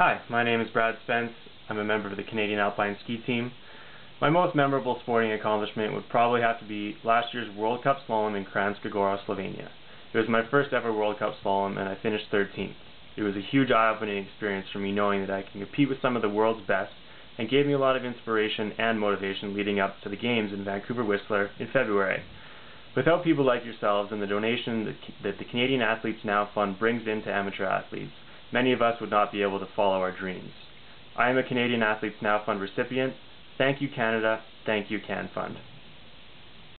Hi, my name is Brad Spence. I'm a member of the Canadian Alpine Ski Team. My most memorable sporting accomplishment would probably have to be last year's World Cup slalom in Kranjska Gora, Slovenia. It was my first ever World Cup slalom and I finished 13th. It was a huge eye-opening experience for me knowing that I can compete with some of the world's best and gave me a lot of inspiration and motivation leading up to the games in Vancouver Whistler in February. Without people like yourselves and the donation that the Canadian Athletes Now Fund brings in to amateur athletes, many of us would not be able to follow our dreams. I am a Canadian Athletes Now Fund recipient. Thank you, Canada. Thank you, CAN Fund.